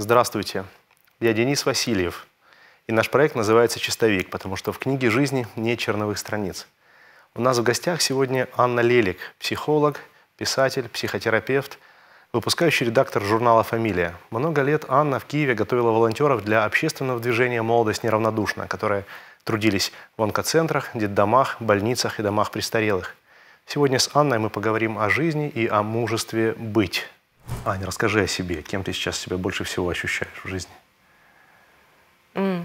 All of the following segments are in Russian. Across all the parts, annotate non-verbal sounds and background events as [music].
Здравствуйте, я Денис Васильев, и наш проект называется «Чистовик», потому что в книге жизни нет черновых страниц. У нас в гостях сегодня Анна Лелик, психолог, писатель, психотерапевт, выпускающий редактор журнала «Фамилия». Много лет Анна в Киеве готовила волонтеров для общественного движения «Молодость неравнодушна», которые трудились в онкоцентрах, детдомах, больницах и домах престарелых. Сегодня с Анной мы поговорим о жизни и о мужестве быть. Аня, расскажи о себе. Кем ты сейчас себя больше всего ощущаешь в жизни? Mm.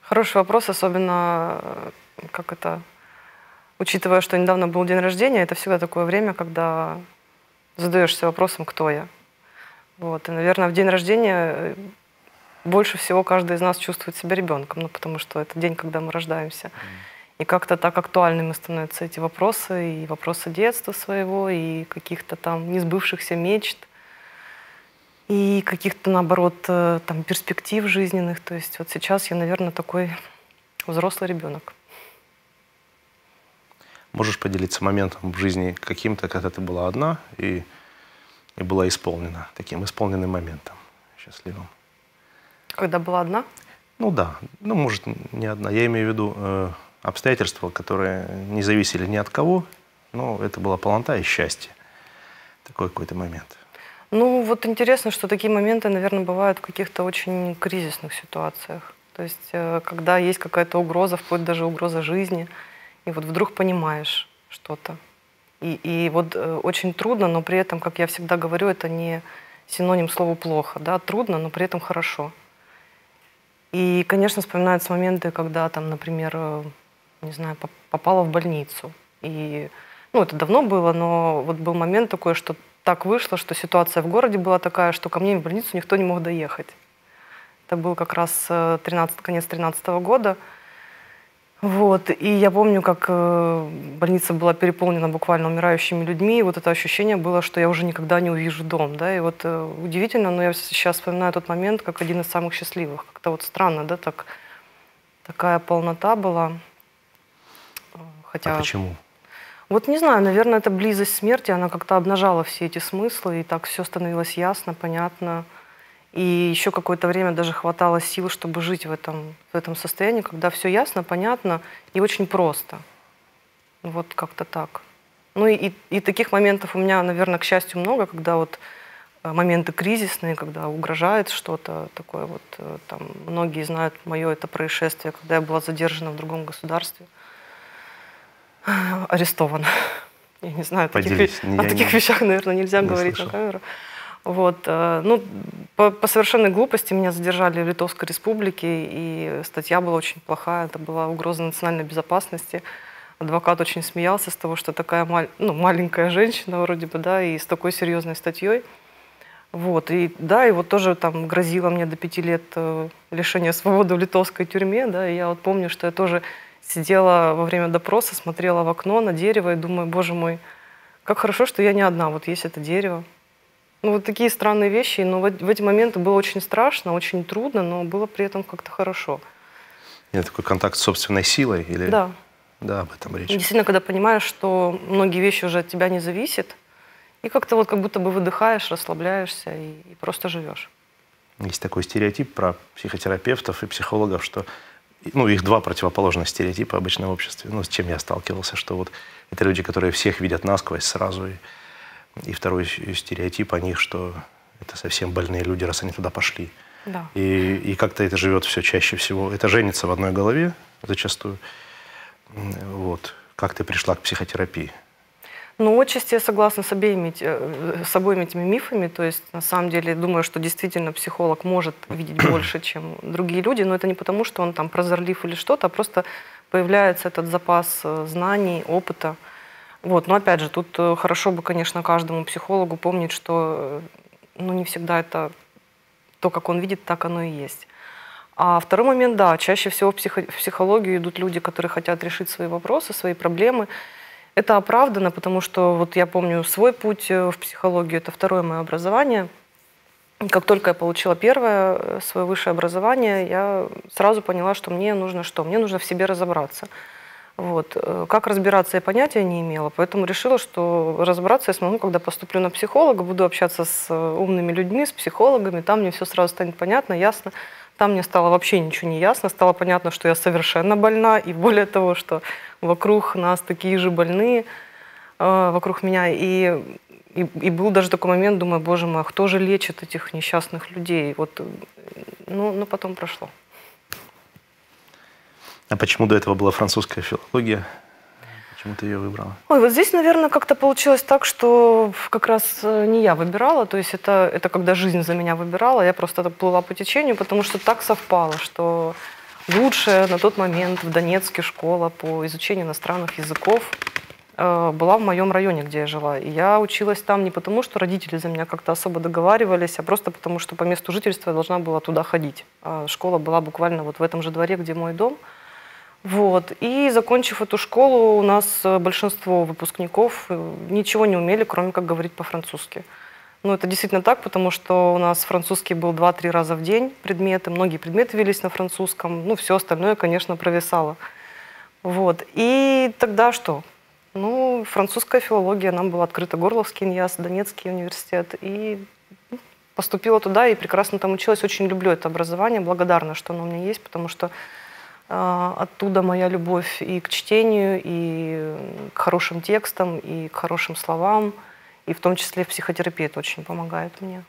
Хороший вопрос, особенно э, как это, учитывая, что недавно был день рождения, это всегда такое время, когда задаешься вопросом, кто я. Вот. И, наверное, в день рождения э, больше всего каждый из нас чувствует себя ребенком, ну, потому что это день, когда мы рождаемся. Mm. И как-то так актуальными становятся эти вопросы, и вопросы детства своего, и каких-то там несбывшихся мечт, и каких-то, наоборот, э, там перспектив жизненных. То есть вот сейчас я, наверное, такой взрослый ребенок. Можешь поделиться моментом в жизни каким-то, когда ты была одна и, и была исполнена, таким исполненным моментом счастливым? Когда была одна? Ну да, ну может не одна. Я имею в виду э, обстоятельства, которые не зависели ни от кого, но это была полнота и счастье. Такой какой-то момент. Ну вот интересно, что такие моменты, наверное, бывают в каких-то очень кризисных ситуациях. То есть э, когда есть какая-то угроза, вплоть даже угроза жизни – и вот вдруг понимаешь что-то. И, и вот э, очень трудно, но при этом, как я всегда говорю, это не синоним слова плохо, да, трудно, но при этом хорошо. И, конечно, вспоминаются моменты, когда там, например, э, не знаю, попала в больницу. И, ну, это давно было, но вот был момент такой, что так вышло, что ситуация в городе была такая, что ко мне в больницу никто не мог доехать. Это был как раз 13, э, конец 2013 года. Вот. И я помню, как э, больница была переполнена буквально умирающими людьми, и вот это ощущение было, что я уже никогда не увижу дом. Да? И вот э, удивительно, но я сейчас вспоминаю тот момент как один из самых счастливых. Как-то вот странно, да, так, такая полнота была. Хотя... А почему? Вот не знаю, наверное, это близость смерти, она как-то обнажала все эти смыслы, и так все становилось ясно, понятно. И еще какое-то время даже хватало сил, чтобы жить в этом, в этом состоянии, когда все ясно, понятно и очень просто. Вот как-то так. Ну и, и, таких моментов у меня, наверное, к счастью, много, когда вот э, моменты кризисные, когда угрожает что-то такое. Вот э, там многие знают мое это происшествие, когда я была задержана в другом государстве, арестована. Я не знаю, Поделись. таких, о таких вещах, наверное, нельзя не говорить слышал. на камеру. Вот. Э, ну, по, по совершенной глупости меня задержали в Литовской республике, и статья была очень плохая, это была угроза национальной безопасности. Адвокат очень смеялся с того, что такая маль, ну, маленькая женщина вроде бы, да, и с такой серьезной статьей. Вот, и да, и вот тоже там грозило мне до пяти лет э, лишения свободы в литовской тюрьме, да, и я вот помню, что я тоже сидела во время допроса, смотрела в окно на дерево и думаю, боже мой, как хорошо, что я не одна, вот есть это дерево, ну, вот такие странные вещи. Но в, в эти моменты было очень страшно, очень трудно, но было при этом как-то хорошо. Это такой контакт с собственной силой? Или... Да. Да, об этом речь. Действительно, когда понимаешь, что многие вещи уже от тебя не зависят, и как-то вот как будто бы выдыхаешь, расслабляешься и, и просто живешь. Есть такой стереотип про психотерапевтов и психологов, что ну, их два противоположных стереотипа обычно в обществе. Ну, с чем я сталкивался, что вот это люди, которые всех видят насквозь сразу и и второй стереотип о них, что это совсем больные люди, раз они туда пошли. Да. И, и как-то это живет все чаще всего. Это женится в одной голове зачастую. Вот. Как ты пришла к психотерапии? Ну, отчасти я согласна с обеими, э, с обоими этими мифами. То есть, на самом деле, думаю, что действительно психолог может видеть [clears throat] больше, чем другие люди. Но это не потому, что он там прозорлив или что-то, а просто появляется этот запас э, знаний, опыта. Вот, но опять же, тут э, хорошо бы, конечно, каждому психологу помнить, что ну, не всегда это то, как он видит, так оно и есть. А второй момент, да, чаще всего в, психо в психологию идут люди, которые хотят решить свои вопросы, свои проблемы. Это оправдано, потому что вот я помню свой путь э, в психологию, это второе мое образование. Как только я получила первое свое высшее образование, я сразу поняла, что мне нужно что? Мне нужно в себе разобраться. Вот. Э, как разбираться, я понятия не имела, поэтому решила, что разобраться я смогу, когда поступлю на психолога, буду общаться с э, умными людьми, с психологами, там мне все сразу станет понятно, ясно. Там мне стало вообще ничего не ясно, стало понятно, что я совершенно больна, и более того, что вокруг нас такие же больные, э, вокруг меня, и, и, и был даже такой момент, думаю, боже мой, а кто же лечит этих несчастных людей? Вот, ну, ну потом прошло. А почему до этого была французская филология? Почему ты ее выбрала? Ой, вот здесь, наверное, как-то получилось так, что как раз э, не я выбирала, то есть это, это когда жизнь за меня выбирала, я просто плыла по течению, потому что так совпало, что лучшая на тот момент в Донецке школа по изучению иностранных языков э, была в моем районе, где я жила. И я училась там не потому, что родители за меня как-то особо договаривались, а просто потому, что по месту жительства я должна была туда ходить. А школа была буквально вот в этом же дворе, где мой дом. Вот. И закончив эту школу, у нас э, большинство выпускников э, ничего не умели, кроме как говорить по-французски. Ну, это действительно так, потому что у нас французский был 2-3 раза в день предметы, многие предметы велись на французском, ну, все остальное, конечно, провисало. Вот. И тогда что? Ну, французская филология, нам была открыта Горловский ИНЯС, Донецкий университет, и ну, поступила туда и прекрасно там училась. Очень люблю это образование, благодарна, что оно у меня есть, потому что оттуда моя любовь и к чтению, и к хорошим текстам, и к хорошим словам, и в том числе в психотерапии это очень помогает мне.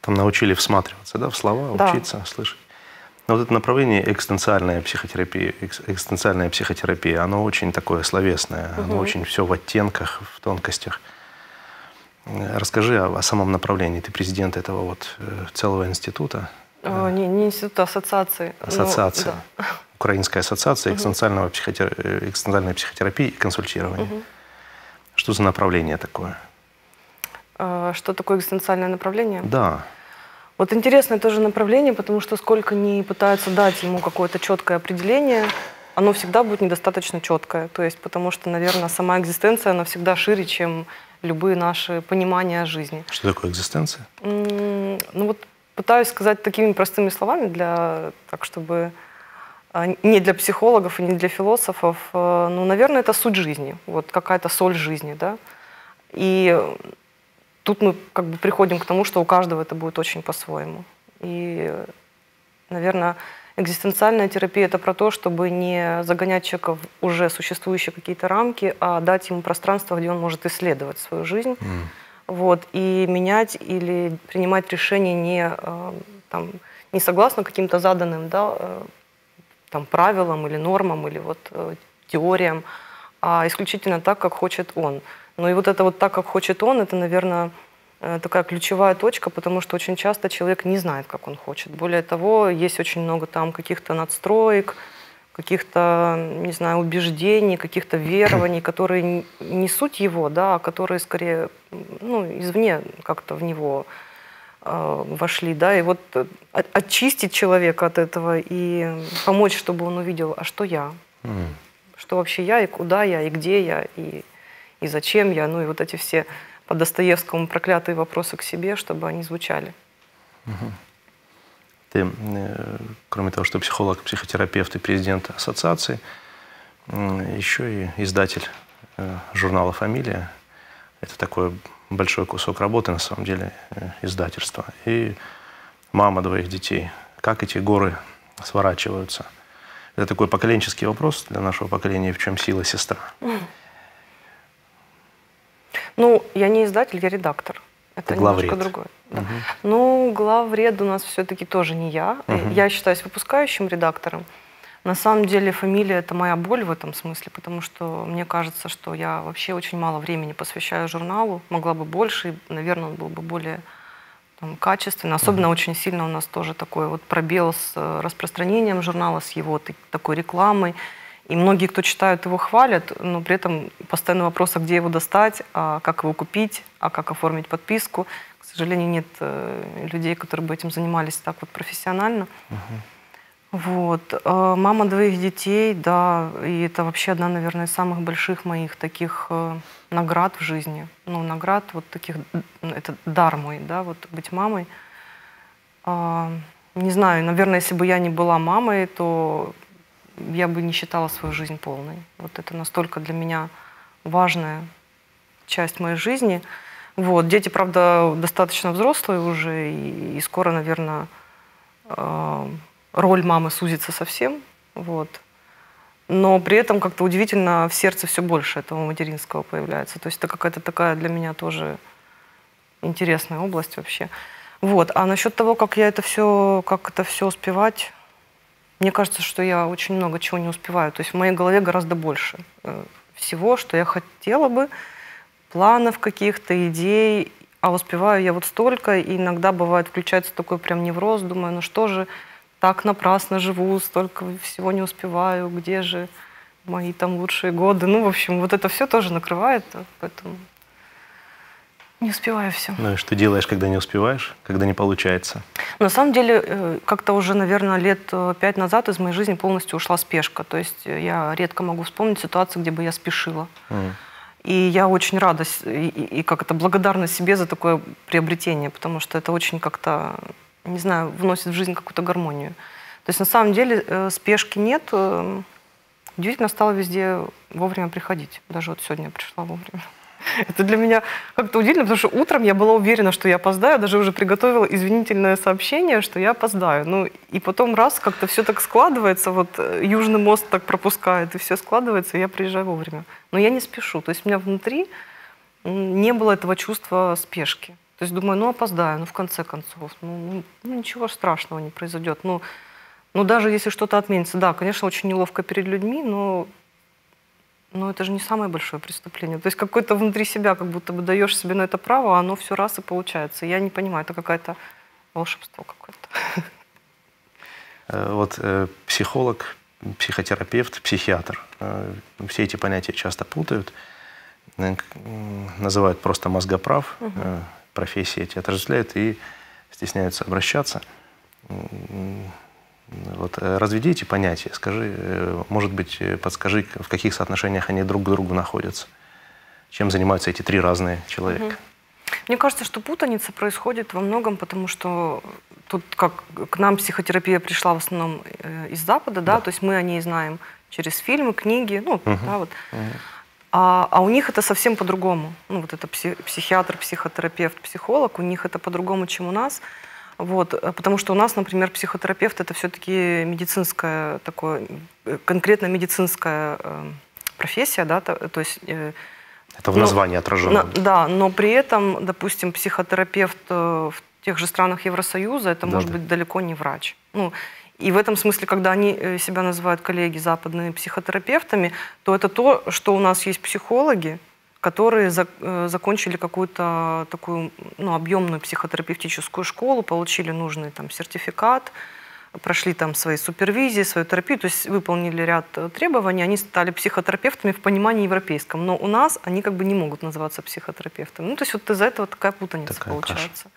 Там научили всматриваться, да, в слова, да. учиться, слышать. Но вот это направление экстенциальная психотерапия, экстенциальная психотерапия, оно очень такое словесное, угу. оно очень все в оттенках, в тонкостях. Расскажи о, о самом направлении. Ты президент этого вот э, целого института. О, не, не института, ассоциации. Ну, ассоциация. Ну, да. [laughs] Украинская ассоциация экстенциального угу. психотер... экстенциальной психотерапии и консультирования. Угу. Что за направление такое? А, что такое экстенциальное направление? Да. Вот интересное тоже направление, потому что сколько не пытаются дать ему какое-то четкое определение, оно всегда будет недостаточно четкое. То есть, потому что, наверное, сама экзистенция, она всегда шире, чем любые наши понимания о жизни. Что такое экзистенция? Ну вот пытаюсь сказать такими простыми словами, для, так чтобы а, не для психологов и не для философов. А, ну, наверное, это суть жизни, вот какая-то соль жизни, да. И тут мы как бы приходим к тому, что у каждого это будет очень по-своему. И, наверное, экзистенциальная терапия это про то, чтобы не загонять человека в уже существующие какие-то рамки, а дать ему пространство, где он может исследовать свою жизнь. Mm вот, и менять или принимать решения не, э, там, не согласно каким-то заданным да, э, там, правилам или нормам, или вот, э, теориям, а исключительно так, как хочет он. Ну и вот это вот так, как хочет он, это, наверное, такая ключевая точка, потому что очень часто человек не знает, как он хочет. Более того, есть очень много там каких-то надстроек, каких-то, не знаю, убеждений, каких-то верований, которые не суть его, да, а которые скорее ну, извне как-то в него э, вошли, да, и вот очистить человека от этого и помочь, чтобы он увидел, а что я, mm. что вообще я, и куда я, и где я, и, и зачем я, ну и вот эти все по Достоевскому проклятые вопросы к себе, чтобы они звучали. Mm-hmm. Ты, э, кроме того, что психолог, психотерапевт и президент ассоциации, еще и издатель э, журнала «Фамилия». Это такой большой кусок работы, на самом деле, э, издательства. И мама двоих детей. Как эти горы сворачиваются? Это такой поколенческий вопрос для нашего поколения, в чем сила сестра. Ну, я не издатель, я редактор. Это главред. немножко другое. Да. Угу. Ну, главред у нас все-таки тоже не я. Угу. Я считаюсь выпускающим редактором. На самом деле фамилия это моя боль в этом смысле, потому что мне кажется, что я вообще очень мало времени посвящаю журналу, могла бы больше, и, наверное, он был бы более там, качественно. Особенно mm очень сильно у нас тоже такой вот пробел с э, распространением журнала, с его такой рекламой. И многие, кто читают, его хвалят, но при этом постоянный вопрос, а где его достать, а как его купить, а как оформить подписку. К сожалению, нет э, людей, которые бы этим занимались так вот профессионально. Угу. Вот. Э, мама двоих детей, да, и это вообще одна, наверное, из самых больших моих таких э, наград в жизни. Ну, наград вот таких, это дар мой, да, вот быть мамой. Не знаю, наверное, если бы я не была мамой, то я бы не считала свою жизнь полной. Вот это настолько для меня важная часть моей жизни. Вот. Дети, правда, достаточно взрослые уже, и, и скоро, наверное, э, роль мамы сузится совсем. Вот. Но при этом как-то удивительно в сердце все больше этого материнского появляется. То есть это какая-то такая для меня тоже интересная область вообще. Вот. А насчет того, как я это все, как это все успевать, мне кажется, что я очень много чего не успеваю. То есть в моей голове гораздо больше э, всего, что я хотела бы, планов каких-то, идей, а успеваю я вот столько, и иногда бывает включается такой прям невроз, думаю, ну что же, так напрасно живу, столько всего не успеваю, где же мои там лучшие годы. Ну, в общем, вот это все тоже накрывает, поэтому не успеваю все. Ну и что делаешь, когда не успеваешь, когда не получается? На самом деле, э, как-то уже, наверное, лет э, пять назад из моей жизни полностью ушла спешка. То есть э, я редко могу вспомнить ситуацию, где бы я спешила. Mm. И я очень рада и, и как это благодарна себе за такое приобретение, потому что это очень как-то, не знаю, вносит в жизнь какую-то гармонию. То есть на самом деле спешки нет. Удивительно стало везде вовремя приходить. Даже вот сегодня я пришла вовремя. [laughs] Это для меня как-то удивительно, потому что утром я была уверена, что я опоздаю, даже уже приготовила извинительное сообщение, что я опоздаю. Ну, и потом раз как-то все так складывается, вот э, Южный мост так пропускает, и все складывается, и я приезжаю вовремя. Но я не спешу, то есть у меня внутри не было этого чувства спешки. То есть думаю, ну опоздаю, ну в конце концов, ну, ну, ну ничего страшного не произойдет. Ну, ну даже если что-то отменится, да, конечно, очень неловко перед людьми, но но это же не самое большое преступление. То есть какой-то внутри себя как будто бы даешь себе на это право, а оно все раз и получается. Я не понимаю, это какое-то волшебство какое-то. Э, вот э, психолог, психотерапевт, психиатр. Э, все эти понятия часто путают. Э, называют просто мозгоправ. Угу. Профессии эти отождествляют и стесняются обращаться. Вот, э, разведи эти понятия, скажи, э, может быть, э, подскажи, в каких соотношениях они друг к другу находятся. Чем занимаются эти три разные человека? Угу. Мне кажется, что путаница происходит во многом, потому что тут как к нам психотерапия пришла в основном из Запада, да, да. то есть мы о ней знаем через фильмы, книги, ну, угу. да, вот. Угу. А, а у них это совсем по-другому. Ну, вот это психиатр, психотерапевт, психолог, у них это по-другому, чем у нас. Вот, э, потому что у нас, например, психотерапевт это все-таки медицинская такое, э, конкретно медицинская э, профессия, да, то, то есть... Это в названии но, отражено. На, да, но при этом, допустим, психотерапевт в тех же странах Евросоюза это да, может да. быть далеко не врач. Ну, и в этом смысле, когда они себя называют коллеги западными психотерапевтами, то это то, что у нас есть психологи, которые за, э, закончили какую-то такую ну, объемную психотерапевтическую школу, получили нужный там сертификат, прошли там свои супервизии, свою терапию, то есть выполнили ряд э, требований, они стали психотерапевтами в понимании европейском. Но у нас они как бы не могут называться психотерапевтами. Ну, то есть вот из-за этого такая путаница такая получается. Каша.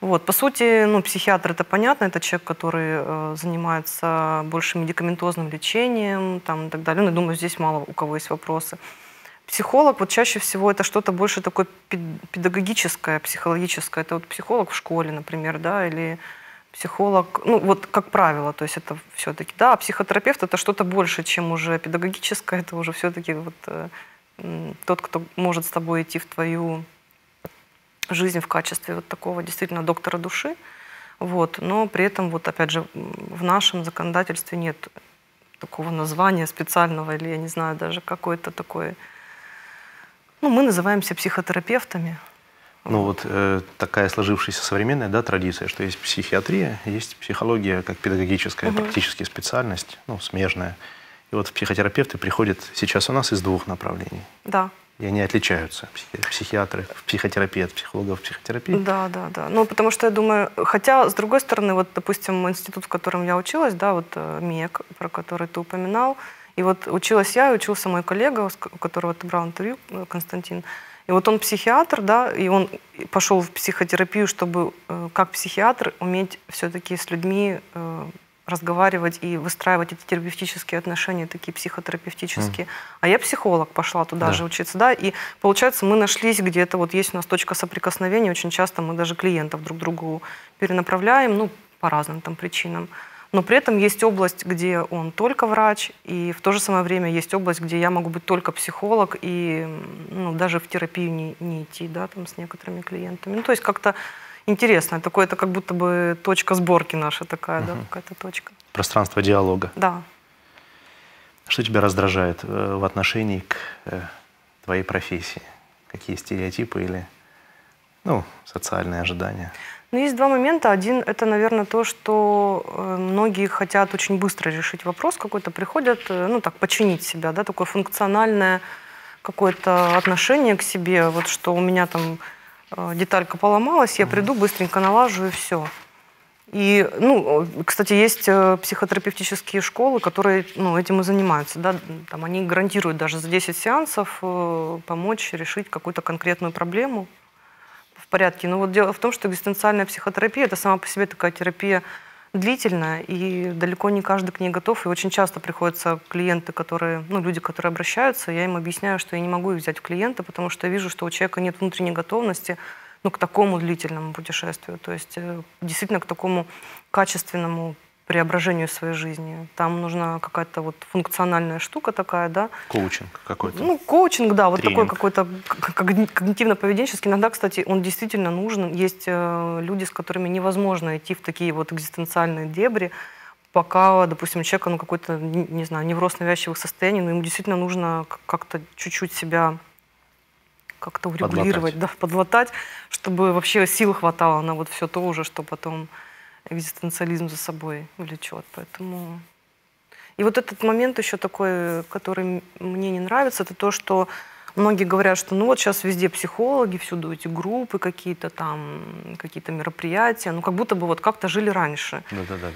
Вот, по сути, ну, психиатр это понятно, это человек, который э, занимается больше медикаментозным лечением там, и так далее. Ну, я думаю, здесь мало у кого есть вопросы. Психолог, вот чаще всего это что-то больше такое педагогическое, психологическое. Это вот психолог в школе, например, да, или психолог, ну вот как правило, то есть это все-таки, да, а психотерапевт это что-то больше, чем уже педагогическое, это уже все-таки вот э, тот, кто может с тобой идти в твою жизнь в качестве вот такого действительно доктора души, вот, но при этом вот опять же в нашем законодательстве нет такого названия специального или я не знаю даже какой-то такой ну, мы называемся психотерапевтами. Ну вот э, такая сложившаяся современная да, традиция, что есть психиатрия, есть психология как педагогическая угу. практически специальность, ну, смежная. И вот психотерапевты приходят сейчас у нас из двух направлений. Да. И они отличаются, психиатры, психотерапии от психологов психотерапии. Да, да, да. Ну, потому что я думаю, хотя, с другой стороны, вот, допустим, институт, в котором я училась, да, вот э, МИЭК, про который ты упоминал, и вот училась я, и учился мой коллега, у которого ты брал интервью, э, Константин. И вот он психиатр, да, и он пошел в психотерапию, чтобы э, как психиатр уметь все-таки с людьми э, разговаривать и выстраивать эти терапевтические отношения, такие психотерапевтические. Mm. А я психолог, пошла туда да. же учиться, да, и получается мы нашлись где-то, вот есть у нас точка соприкосновения, очень часто мы даже клиентов друг другу перенаправляем, ну, по разным там причинам. Но при этом есть область, где он только врач, и в то же самое время есть область, где я могу быть только психолог и ну, даже в терапию не, не идти, да, там с некоторыми клиентами. Ну, то есть как-то интересно, такое это как будто бы точка сборки наша такая, угу. да, какая-то точка. Пространство диалога. Да. Что тебя раздражает э, в отношении к э, твоей профессии? Какие стереотипы или ну, социальные ожидания? Ну, есть два момента. Один – это, наверное, то, что э, многие хотят очень быстро решить вопрос какой-то, приходят, ну, так, починить себя, да, такое функциональное какое-то отношение к себе, вот что у меня там деталька поломалась, я приду, быстренько налажу и все. И, ну, кстати, есть э, психотерапевтические школы, которые ну, этим и занимаются. Да? Там они гарантируют даже за 10 сеансов э, помочь решить какую-то конкретную проблему порядке. Но вот дело в том, что экзистенциальная психотерапия – это сама по себе такая терапия длительная, и далеко не каждый к ней готов. И очень часто приходятся клиенты, которые, ну, люди, которые обращаются, я им объясняю, что я не могу их взять в клиенты, потому что я вижу, что у человека нет внутренней готовности – ну, к такому длительному путешествию, то есть э, действительно к такому качественному преображению своей жизни. Там нужна какая-то вот функциональная штука такая, да. Коучинг какой-то. Ну, коучинг, да, вот Тренинг. такой какой-то когнитивно-поведенческий. Иногда, кстати, он действительно нужен. Есть э, люди, с которыми невозможно идти в такие вот экзистенциальные дебри, пока, допустим, человек, ну, какой-то, не знаю, невроз навязчивых состояний, но ему действительно нужно как-то чуть-чуть себя как-то урегулировать, подлатать. да, подлатать, чтобы вообще сил хватало на вот все то уже, что потом экзистенциализм за собой влечет. Поэтому... И вот этот момент еще такой, который мне не нравится, это то, что многие говорят, что ну вот сейчас везде психологи, всюду эти группы какие-то там, какие-то мероприятия, ну как будто бы вот как-то жили раньше. Да-да-да.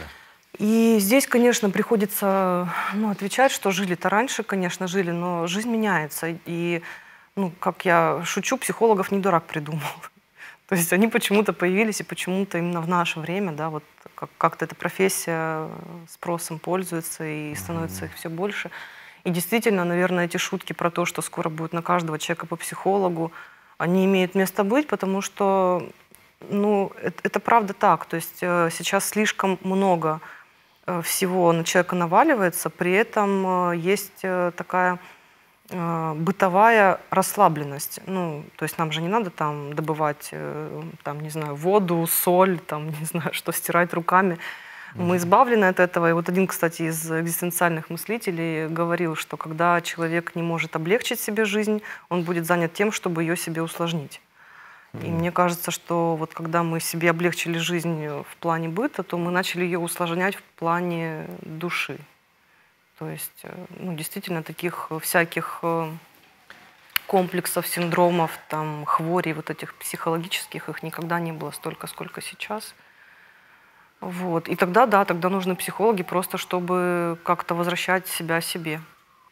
И здесь, конечно, приходится ну, отвечать, что жили-то раньше, конечно, жили, но жизнь меняется. И ну, как я шучу, психологов не дурак придумал. То есть они почему-то появились, и почему-то именно в наше время, да, вот как-то эта профессия спросом пользуется и становится их все больше. И действительно, наверное, эти шутки про то, что скоро будет на каждого человека по психологу, они имеют место быть, потому что, ну, это, это правда так. То есть э, сейчас слишком много э, всего на человека наваливается, при этом э, есть такая Э, бытовая расслабленность. Ну, то есть нам же не надо там добывать, э, там, не знаю, воду, соль, там, [laughs] не знаю, что стирать руками. Мы избавлены от этого. И вот один, кстати, из экзистенциальных мыслителей говорил, что когда человек не может облегчить себе жизнь, он будет занят тем, чтобы ее себе усложнить. И мне кажется, что вот когда мы себе облегчили жизнь в плане быта, то мы начали ее усложнять в плане души. То есть, э, ну, действительно, таких всяких э, комплексов, синдромов, там, хворей, вот этих психологических, их никогда не было столько, сколько сейчас. Вот. И тогда, да, тогда нужны психологи просто, чтобы как-то возвращать себя себе.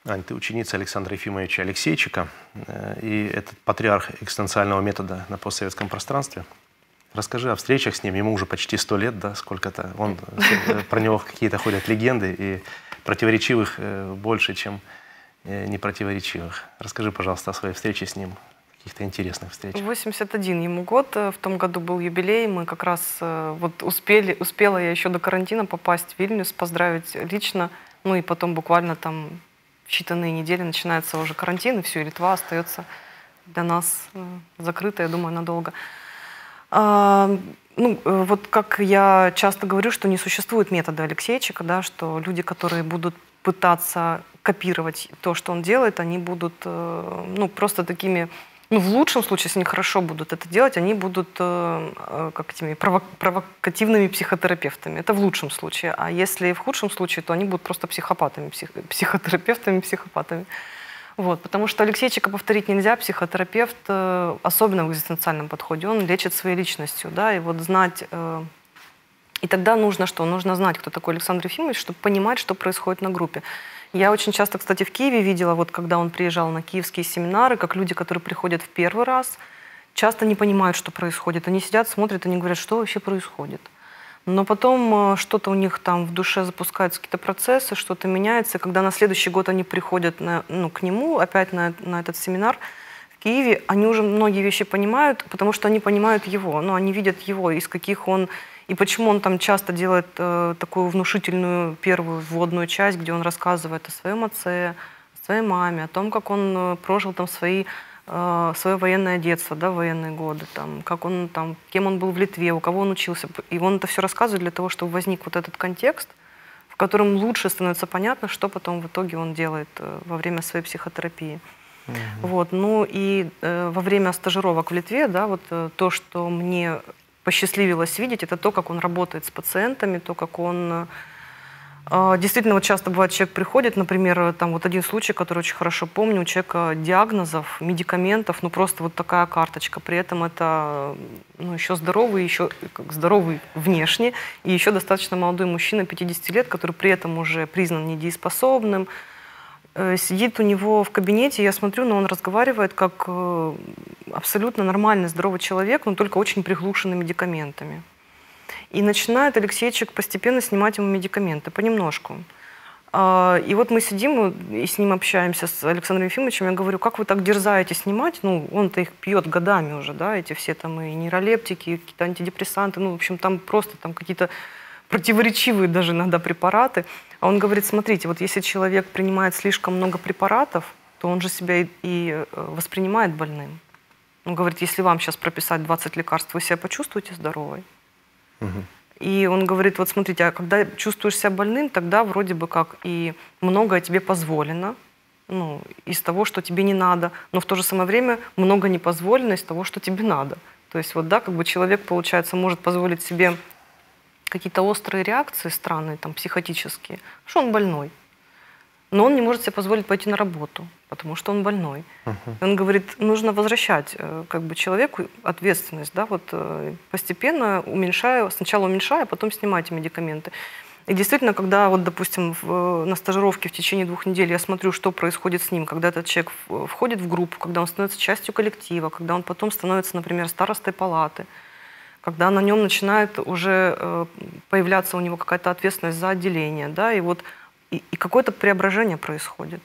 Ань, ты ученица Александра Ефимовича Алексейчика, э, и этот патриарх экстенциального метода на постсоветском пространстве. Расскажи о встречах с ним. Ему уже почти сто лет, да, сколько-то. Он, [laughs] про него какие-то ходят легенды, и противоречивых э, больше, чем э, непротиворечивых. Расскажи, пожалуйста, о своей встрече с ним, каких-то интересных встреч. 81 ему год, э, в том году был юбилей, мы как раз вот успели, успела я еще до карантина попасть в Вильнюс, поздравить лично, ну и потом буквально там считанные недели начинается уже карантин, и все, и Литва остается для нас закрыта, я думаю, надолго. Ну, э, вот как я часто говорю, что не существует метода Алексейчика, да, что люди, которые будут пытаться копировать то, что он делает, они будут э, ну, просто такими, ну, в лучшем случае, если они хорошо будут это делать, они будут э, как этими провок провокативными психотерапевтами. Это в лучшем случае. А если в худшем случае, то они будут просто психопатами, псих психотерапевтами, психопатами. Вот, потому что Алексейчика повторить нельзя, психотерапевт, э, особенно в экзистенциальном подходе, он лечит своей личностью, да, и вот знать... Э, и тогда нужно что? Нужно знать, кто такой Александр Ефимович, чтобы понимать, что происходит на группе. Я очень часто, кстати, в Киеве видела, вот когда он приезжал на киевские семинары, как люди, которые приходят в первый раз, часто не понимают, что происходит. Они сидят, смотрят, они говорят, что вообще происходит. Но потом э, что-то у них там в душе запускаются какие-то процессы, что-то меняется. Когда на следующий год они приходят на, ну, к нему опять на, на этот семинар в Киеве, они уже многие вещи понимают, потому что они понимают его. Ну, они видят его, из каких он И почему он там часто делает э, такую внушительную первую вводную часть, где он рассказывает о своем отце, о своей маме, о том, как он э, прожил там свои свое военное детство, да, военные годы, там, как он там, кем он был в Литве, у кого он учился. И он это все рассказывает для того, чтобы возник вот этот контекст, в котором лучше становится понятно, что потом в итоге он делает э, во время своей психотерапии. Угу. Вот, ну и э, во время стажировок в Литве, да, вот э, то, что мне посчастливилось видеть, это то, как он работает с пациентами, то, как он... Э, действительно, вот часто бывает, человек приходит, например, там вот один случай, который очень хорошо помню, у человека диагнозов, медикаментов, ну просто вот такая карточка. При этом это ну, еще здоровый, еще как здоровый внешне, и еще достаточно молодой мужчина, 50 лет, который при этом уже признан недееспособным, Э, сидит у него в кабинете, я смотрю, но он разговаривает как э, абсолютно нормальный, здоровый человек, но только очень приглушенный медикаментами. И начинает Алексейчик постепенно снимать ему медикаменты, понемножку. А, и вот мы сидим и с ним общаемся, с Александром Ефимовичем, я говорю, как вы так дерзаете снимать? Ну, он-то их пьет годами уже, да, эти все там и нейролептики, и какие-то антидепрессанты, ну, в общем, там просто там какие-то противоречивые даже иногда препараты. А он говорит, смотрите, вот если человек принимает слишком много препаратов, то он же себя и, э, воспринимает больным. Он говорит, если вам сейчас прописать 20 лекарств, вы себя почувствуете здоровой? И он говорит, вот смотрите, а когда чувствуешь себя больным, тогда вроде бы как и многое тебе позволено, ну, из того, что тебе не надо, но в то же самое время много не позволено из того, что тебе надо. То есть вот, да, как бы человек, получается, может позволить себе какие-то острые реакции странные, там, психотические, что он больной. Но он не может себе позволить пойти на работу, потому что он больной. Uh-huh. Он говорит, нужно возвращать э, как бы человеку ответственность, да, вот э, постепенно уменьшая, сначала уменьшая, а потом снимайте медикаменты. И действительно, когда вот, допустим, в, на стажировке в течение двух недель я смотрю, что происходит с ним, когда этот человек входит в группу, когда он становится частью коллектива, когда он потом становится, например, старостой палаты, когда на нем начинает уже э, появляться у него какая-то ответственность за отделение, да, и вот и, какое-то преображение происходит.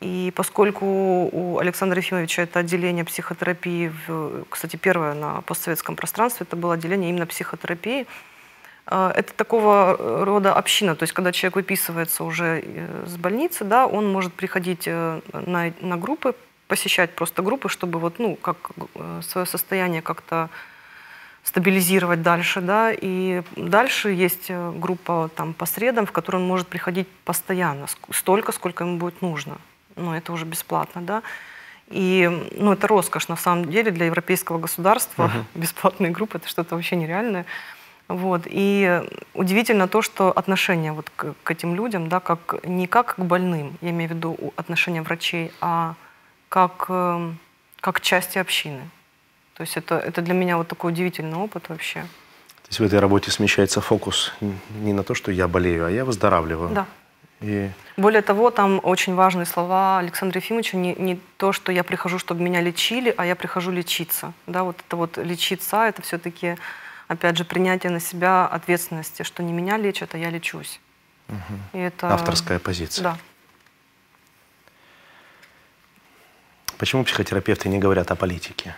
И поскольку у Александра Ефимовича это отделение психотерапии, в, кстати, первое на постсоветском пространстве, это было отделение именно психотерапии, э, это такого рода община, то есть когда человек выписывается уже э, с больницы, да, он может приходить на, на группы, посещать просто группы, чтобы вот, ну, как свое состояние как-то стабилизировать дальше, да, и дальше есть э, группа там по средам, в которую он может приходить постоянно, столько, сколько ему будет нужно, но это уже бесплатно, да, и, ну, это роскошь на самом деле для европейского государства, uh-huh. [laughs] бесплатные группы, это что-то вообще нереальное, вот, и удивительно то, что отношение вот к, к этим людям, да, как, не как к больным, я имею в виду отношение врачей, а как, эм, как части общины, то есть это, это для меня вот такой удивительный опыт вообще. То есть в этой работе смещается фокус не на то, что я болею, а я выздоравливаю. Да. И... Более того, там очень важные слова Александра Ефимовича, не, не то, что я прихожу, чтобы меня лечили, а я прихожу лечиться. Да, вот это вот лечиться, это все-таки, опять же, принятие на себя ответственности, что не меня лечат, а я лечусь. Угу. И это... Авторская позиция. Да. Почему психотерапевты не говорят о политике?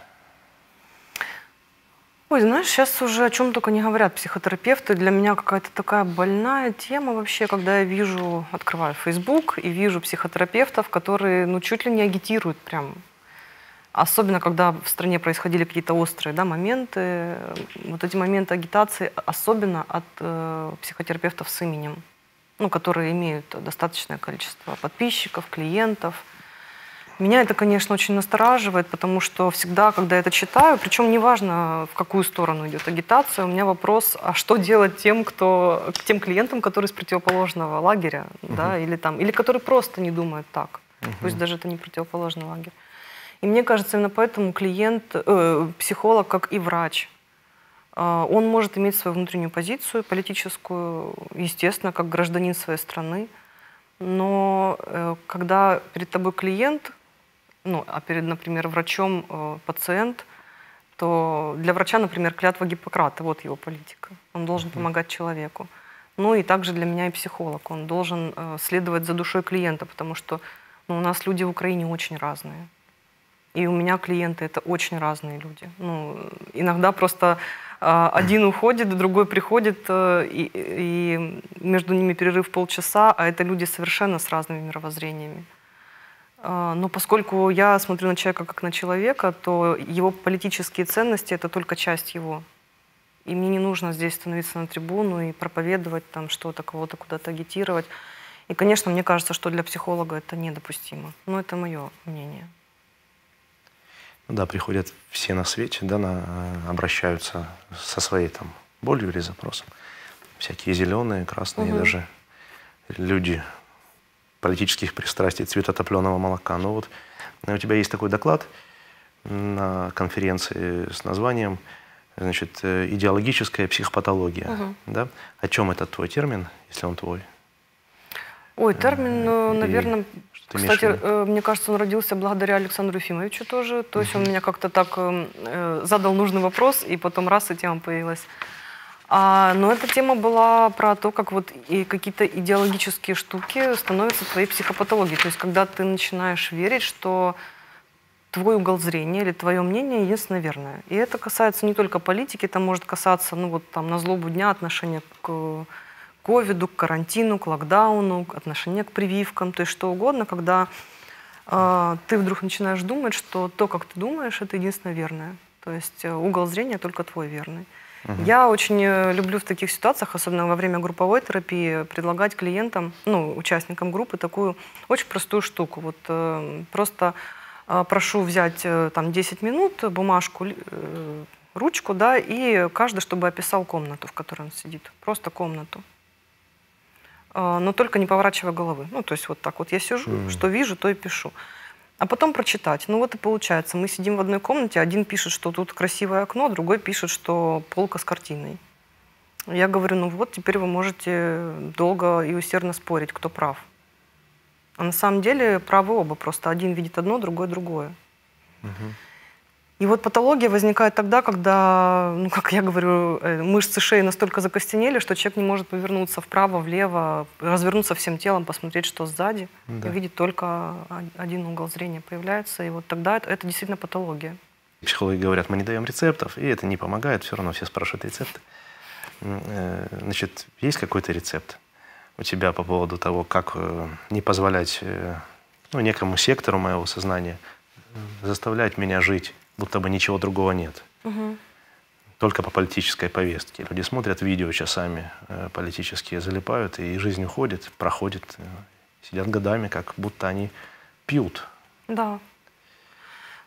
Ой, знаешь, сейчас уже о чем только не говорят психотерапевты. Для меня какая-то такая больная тема вообще, когда я вижу, открываю Facebook и вижу психотерапевтов, которые, ну, чуть ли не агитируют прям. Особенно, когда в стране происходили какие-то острые да, моменты. Вот эти моменты агитации, особенно от э, психотерапевтов с именем, ну, которые имеют достаточное количество подписчиков, клиентов – меня это, конечно, очень настораживает, потому что всегда, когда я это читаю, причем неважно, в какую сторону идет агитация, у меня вопрос, а что делать тем, кто, тем клиентам, которые из противоположного лагеря, угу. да, или там, или которые просто не думают так, угу. пусть даже это не противоположный лагерь. И мне кажется, именно поэтому клиент, э, психолог, как и врач, э, он может иметь свою внутреннюю позицию политическую, естественно, как гражданин своей страны, но э, когда перед тобой клиент, ну, а перед, например, врачом э, пациент, то для врача, например, клятва Гиппократа, вот его политика. Он должен помогать человеку. Ну и также для меня и психолог. Он должен э, следовать за душой клиента, потому что ну, у нас люди в Украине очень разные. И у меня клиенты это очень разные люди. Ну, иногда просто А, один уходит, другой приходит, э, и, и между ними перерыв полчаса, а это люди совершенно с разными мировоззрениями. А, но поскольку я смотрю на человека как на человека, то его политические ценности — это только часть его. И мне не нужно здесь становиться на трибуну и проповедовать там что-то, кого-то куда-то агитировать. И, конечно, мне кажется, что для психолога это недопустимо. Но это мое мнение. Да, приходят все на свете, да, на, э, обращаются со своей там болью или запросом. Всякие зеленые, красные, угу. даже люди политических пристрастий цвета топленого молока. Но вот э, у тебя есть такой доклад на конференции с названием значит, э, идеологическая психопатология. Угу. Да? О чем этот твой термин, если он твой? Ой, термин, Или наверное, кстати, э, мне кажется, он родился благодаря Александру Ефимовичу тоже. То есть он меня как-то так э, э, задал нужный вопрос, и потом раз, и тема появилась. А, но эта тема была про то, как вот и какие-то идеологические штуки становятся твоей психопатологией. То есть когда ты начинаешь верить, что твой угол зрения или твое мнение единственное верное. И это касается не только политики, это может касаться, ну вот там на злобу дня отношения к ковиду, к карантину, к локдауну, отношение к прививкам, то есть что угодно, когда э, ты вдруг начинаешь думать, что то, как ты думаешь, это единственное верное. То есть э, угол зрения только твой верный. Угу. Я очень э, люблю в таких ситуациях, особенно во время групповой терапии, предлагать клиентам, ну, участникам группы такую очень простую штуку. Вот э, просто э, прошу взять э, там 10 минут, бумажку, э, ручку, да, и каждый, чтобы описал комнату, в которой он сидит. Просто комнату. А, но только не поворачивая головы. Ну, то есть вот так вот я сижу, mm. что вижу, то и пишу. А потом прочитать. Ну вот и получается, мы сидим в одной комнате, один пишет, что тут красивое окно, другой пишет, что полка с картиной. Я говорю, ну вот теперь вы можете долго и усердно спорить, кто прав. А на самом деле правы оба, просто один видит одно, другой другое. Угу. И вот патология возникает тогда, когда, ну, как я говорю, э, мышцы шеи настолько закостенели, что человек не может повернуться вправо, влево, развернуться всем телом, посмотреть, что сзади, да. и видит только один угол зрения появляется. И вот тогда это, это действительно патология. Психологи говорят, мы не даем рецептов, и это не помогает, все равно все спрашивают рецепты. Э, значит, есть какой-то рецепт у тебя по поводу того, как э, не позволять ну, некому сектору моего сознания заставлять меня жить будто бы ничего другого нет. Угу. Только по политической повестке. Люди смотрят видео часами э, политические, залипают, и жизнь уходит, проходит, сидят годами, как будто они пьют. Да.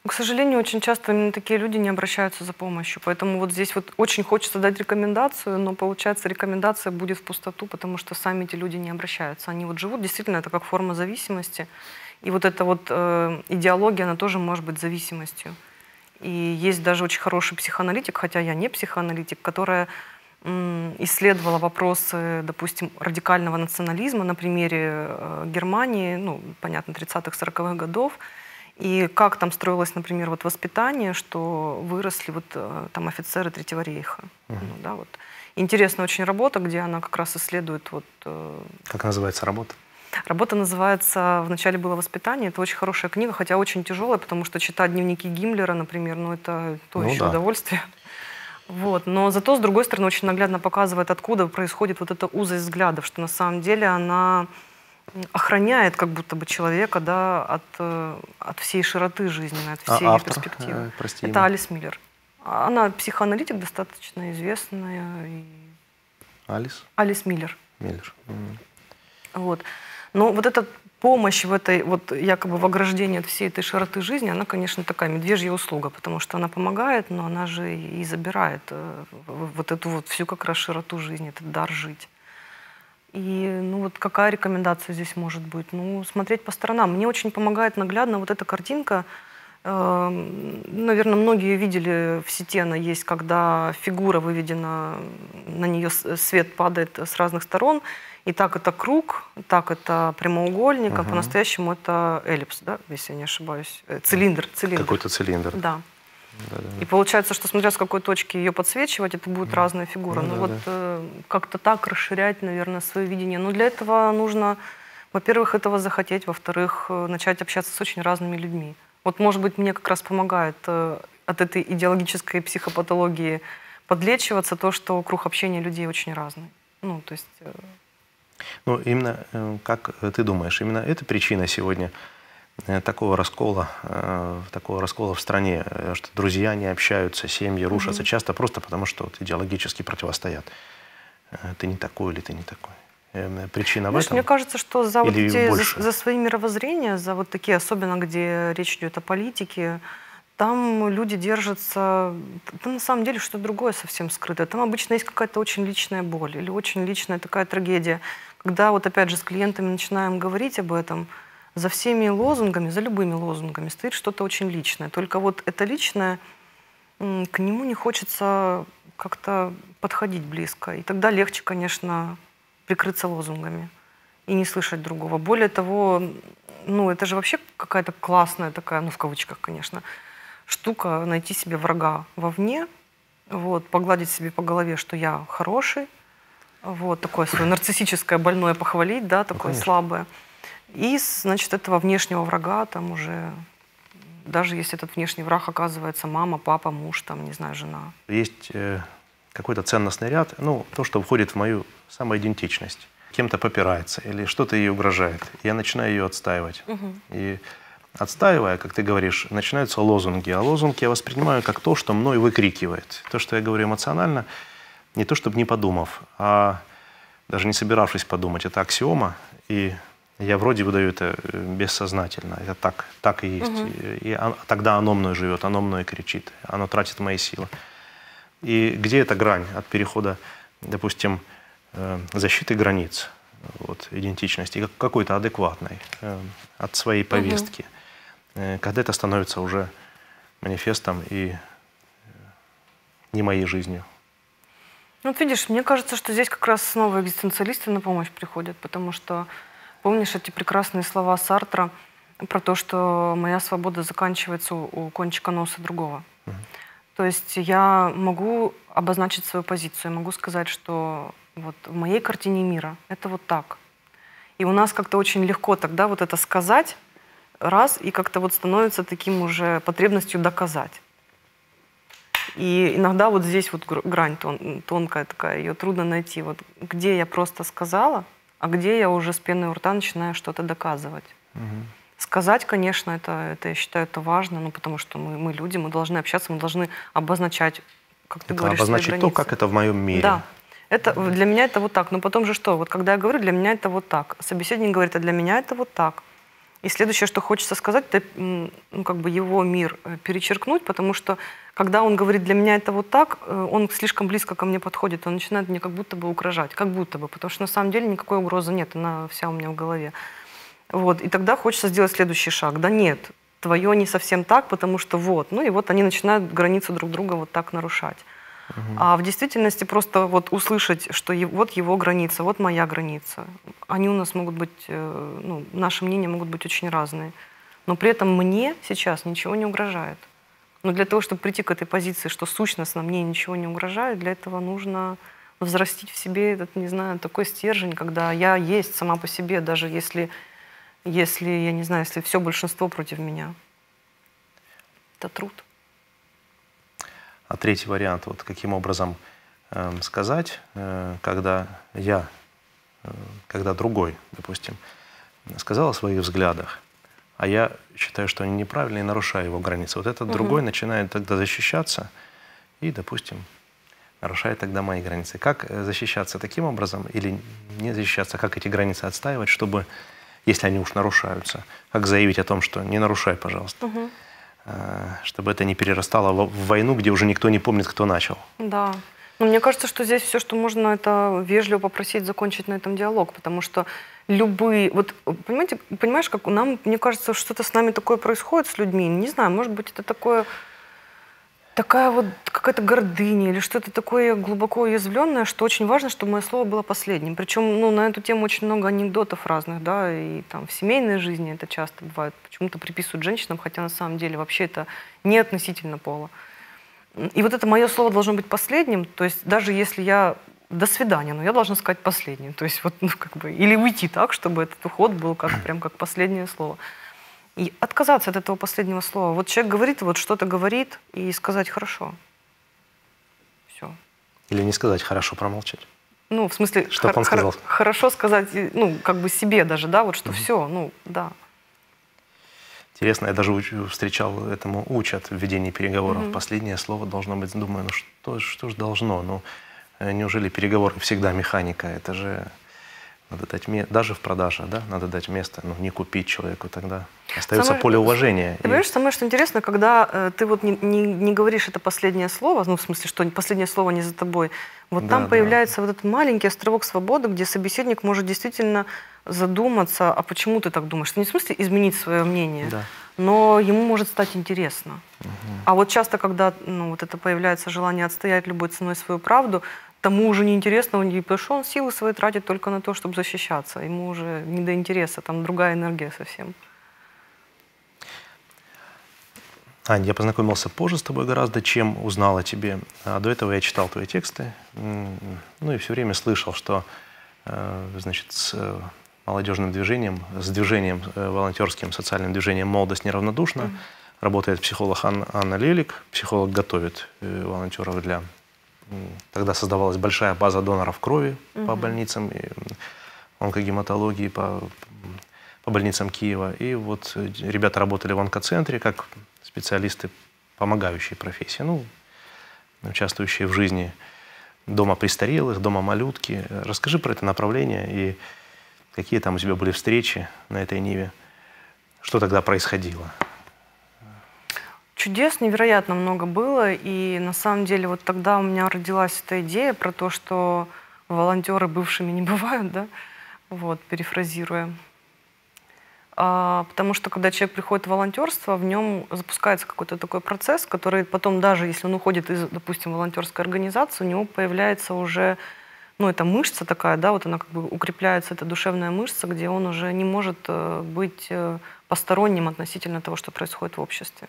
к сожалению, очень часто именно такие люди не обращаются за помощью. Поэтому вот здесь вот очень хочется дать рекомендацию, но получается рекомендация будет в пустоту, потому что сами эти люди не обращаются. Они вот живут, действительно, это как форма зависимости. И вот эта вот э, идеология, она тоже может быть зависимостью. И есть даже очень хороший психоаналитик, хотя я не психоаналитик, которая исследовала вопросы, допустим, радикального национализма на примере э, Германии, ну, понятно, 30-х, 40-х годов, и как там строилось, например, вот воспитание, что выросли вот э, там офицеры Третьего рейха. Угу. Ну, да, вот. Интересная очень работа, где она как раз исследует вот... Э, как называется работа? Работа называется «Вначале было воспитание». Это очень хорошая книга, хотя очень тяжелая, потому что читать дневники Гиммлера, например, ну это то ну, еще да. удовольствие. Вот. Но зато, с другой стороны, очень наглядно показывает, откуда происходит вот эта узость взглядов, что на самом деле она охраняет как будто бы человека да, от, э, от всей широты жизненной, от всей а автор? перспективы. Э, прости, Это. Алис Миллер. Она психоаналитик достаточно известная. И... Алис? Алис Миллер. Миллер. Mm. Вот. Но вот эта помощь в этой, вот якобы в ограждении от всей этой широты жизни, она, конечно, такая медвежья услуга, потому что она помогает, но она же и забирает э, вот эту вот всю как раз широту жизни, этот дар жить. И ну вот какая рекомендация здесь может быть? Ну, смотреть по сторонам. Мне очень помогает наглядно вот эта картинка. Эм, Наверное, многие видели в сети, она есть, когда фигура выведена, на нее свет падает с разных сторон, и так это круг, так это прямоугольник, угу. а по-настоящему это эллипс, да, если я не ошибаюсь. Э, цилиндр, цилиндр. Какой-то цилиндр. Да. Да, да, И получается, что смотря с какой точки ее подсвечивать, это будет да. разная фигура. Ну, ну да, вот да. Э, как-то так расширять, наверное, свое видение. Но для этого нужно, во-первых, этого захотеть, во-вторых, э, начать общаться с очень разными людьми. Вот, может быть, мне как раз помогает э, от этой идеологической психопатологии подлечиваться то, что круг общения людей очень разный. Ну, то есть... Э, ну, именно, э, как ты думаешь, именно эта причина сегодня такого раскола, такого раскола в стране, что друзья не общаются, семьи рушатся, mm-hmm. часто просто потому, что вот идеологически противостоят. Ты не такой или ты не такой. Причина Знаешь, в этом? Мне кажется, что за, вот эти, за, за свои мировоззрения, за вот такие, особенно где речь идет о политике, там люди держатся, там на самом деле что-то другое совсем скрыто. Там обычно есть какая-то очень личная боль или очень личная такая трагедия. Когда вот опять же с клиентами начинаем говорить об этом, за всеми лозунгами, за любыми лозунгами стоит что-то очень личное. Только вот это личное, к нему не хочется как-то подходить близко. И тогда легче, конечно, прикрыться лозунгами и не слышать другого. Более того, ну это же вообще какая-то классная такая, ну в кавычках, конечно, штука найти себе врага вовне, вот, погладить себе по голове, что я хороший, вот, такое свое нарциссическое больное похвалить, да, такое ну, слабое. И, значит, этого внешнего врага там уже, даже если этот внешний враг оказывается мама, папа, муж, там, не знаю, жена. Есть э, какой-то ценностный ряд, ну, то, что входит в мою самоидентичность. Кем-то попирается или что-то ей угрожает. Я начинаю ее отстаивать. Угу. И отстаивая, как ты говоришь, начинаются лозунги. А лозунги я воспринимаю как то, что мной выкрикивает. То, что я говорю эмоционально, не то чтобы не подумав, а даже не собиравшись подумать. Это аксиома, и я вроде выдаю это э, бессознательно. Это так, так и есть. Угу. И, и тогда оно мной живет, оно мной кричит, оно тратит мои силы. И где эта грань от перехода, допустим, э, защиты границ, вот, идентичности, какой-то адекватной э, от своей повестки? Угу когда это становится уже манифестом и не моей жизнью. Ну, вот видишь, мне кажется, что здесь как раз снова экзистенциалисты на помощь приходят, потому что помнишь эти прекрасные слова Сартра про то, что моя свобода заканчивается у, кончика носа другого. Угу. То есть я могу обозначить свою позицию, могу сказать, что вот в моей картине мира это вот так. И у нас как-то очень легко тогда вот это сказать, раз, и как-то вот становится таким уже потребностью доказать. И иногда вот здесь вот грань тон, тонкая такая, ее трудно найти. Вот где я просто сказала, а где я уже с пеной у рта начинаю что-то доказывать. Угу. Сказать, конечно, это, это я считаю, это важно, ну, потому что мы, мы люди, мы должны общаться, мы должны обозначать, как ты это говоришь, обозначить то, как это в моем мире. Да. Это, для меня это вот так. Но потом же что? Вот когда я говорю, для меня это вот так. Собеседник говорит, а для меня это вот так. И следующее, что хочется сказать, это ну, как бы его мир э, перечеркнуть, потому что когда он говорит, для меня это вот так, э, он слишком близко ко мне подходит, он начинает мне как будто бы угрожать, как будто бы, потому что на самом деле никакой угрозы нет, она вся у меня в голове. Вот, и тогда хочется сделать следующий шаг. Да нет, твое не совсем так, потому что вот. Ну и вот они начинают границы друг друга вот так нарушать. А в действительности просто вот услышать, что вот его граница, вот моя граница. Они у нас могут быть, э, ну, наши мнения могут быть очень разные. Но при этом мне сейчас ничего не угрожает. Но для того, чтобы прийти к этой позиции, что сущностно мне ничего не угрожает, для этого нужно взрастить в себе этот, не знаю, такой стержень, когда я есть сама по себе, даже если, если я не знаю, если все большинство против меня. Это труд. А третий вариант, вот каким образом э, сказать, э, когда я, э, когда другой, допустим, сказал о своих взглядах, а я считаю, что они неправильные нарушаю его границы. Вот этот угу. другой начинает тогда защищаться и, допустим, нарушает тогда мои границы. Как э, защищаться таким образом или не защищаться, как эти границы отстаивать, чтобы, если они уж нарушаются, как заявить о том, что не нарушай, пожалуйста. Угу. Чтобы это не перерастало в войну, где уже никто не помнит, кто начал. Да. Но мне кажется, что здесь все, что можно, это вежливо попросить закончить на этом диалог, потому что любые... Вот, понимаете, понимаешь, как нам, мне кажется, что-то с нами такое происходит с людьми. Не знаю, может быть, это такое такая вот какая-то гордыня или что-то такое глубоко уязвленное, что очень важно, чтобы мое слово было последним. Причем ну, на эту тему очень много анекдотов разных, да, и там в семейной жизни это часто бывает. Почему-то приписывают женщинам, хотя на самом деле вообще это не относительно пола. И вот это мое слово должно быть последним, то есть даже если я до свидания, но я должна сказать последним. То есть вот, ну, как бы, или уйти так, чтобы этот уход был как, прям как последнее слово. И отказаться от этого последнего слова. Вот человек говорит, вот что-то говорит, и сказать «хорошо». Все. Или не сказать «хорошо промолчать»? Ну, в смысле, Что он сказал? хорошо сказать, ну, как бы себе даже, да, вот что все, ну, да. Интересно, я даже встречал этому учат в ведении переговоров. Угу. Последнее слово должно быть, думаю, ну что, что же должно? Ну, э, неужели переговоры всегда механика? Это же надо дать место, даже в продаже, да, надо дать место, ну, не купить человеку тогда. Остается самое, поле уважения. Ты и... понимаешь, самое что интересно, когда э, ты вот не, не, не говоришь это последнее слово, ну, в смысле, что последнее слово не за тобой, вот да, там да. появляется вот этот маленький островок свободы, где собеседник может действительно задуматься, а почему ты так думаешь? Не в смысле изменить свое мнение, да. но ему может стать интересно. Угу. А вот часто, когда ну, вот это появляется желание отстоять любой ценой свою правду, тому уже неинтересно, он, потому что он силы свои тратит только на то, чтобы защищаться. Ему уже не до интереса, там другая энергия совсем. Ань, я познакомился позже с тобой гораздо, чем узнал о тебе. А до этого я читал твои тексты, ну и все время слышал, что э, значит, с э, молодежным движением, с движением э, волонтерским, социальным движением «Молодость неравнодушна» mm-hmm. работает психолог Анна Лелик. Психолог готовит волонтеров для Тогда создавалась большая база доноров крови угу. по больницам, онкогематологии, по, по больницам Киева. И вот ребята работали в онкоцентре как специалисты, помогающие профессии, ну, участвующие в жизни дома престарелых, дома малютки. Расскажи про это направление и какие там у тебя были встречи на этой ниве. Что тогда происходило? Чудес невероятно много было, и на самом деле вот тогда у меня родилась эта идея про то, что волонтеры бывшими не [laughs] бывают, да, вот, перефразируя. А, потому что когда человек приходит в волонтерство, в нем запускается какой-то такой процесс, который потом, даже если он уходит из, допустим, волонтерской организации, у него появляется уже, ну, это мышца такая, да, вот она как бы укрепляется, эта душевная мышца, где он уже не может э, быть э, посторонним относительно того, что происходит в обществе.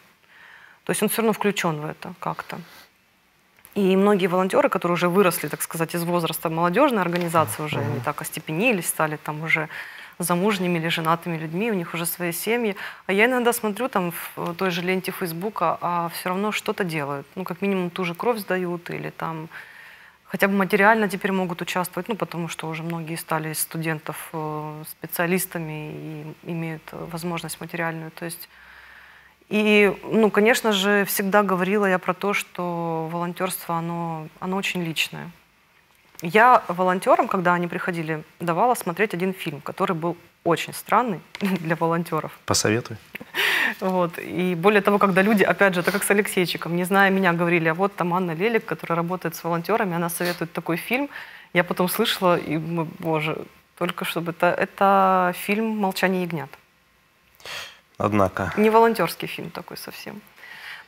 То есть он все равно включен в это как-то. И многие волонтеры, которые уже выросли, так сказать, из возраста молодежной организации, уже они так остепенились, стали там уже замужними или женатыми людьми, у них уже свои семьи. А я иногда смотрю там в той же ленте Фейсбука, а все равно что-то делают. Ну, как минимум, ту же кровь сдают или там хотя бы материально теперь могут участвовать, ну, потому что уже многие стали из студентов э, специалистами и имеют возможность материальную. То есть и, ну, конечно же, всегда говорила я про то, что волонтерство, оно, оно очень личное. Я волонтерам, когда они приходили, давала смотреть один фильм, который был очень странный [laughs] для волонтеров. Посоветуй. Вот. И более того, когда люди, опять же, это как с Алексейчиком, не зная меня, говорили, а вот там Анна Лелик, которая работает с волонтерами, она советует такой фильм. Я потом слышала, и, боже, только чтобы это, это фильм «Молчание ягнят» однако. Не волонтерский фильм такой совсем.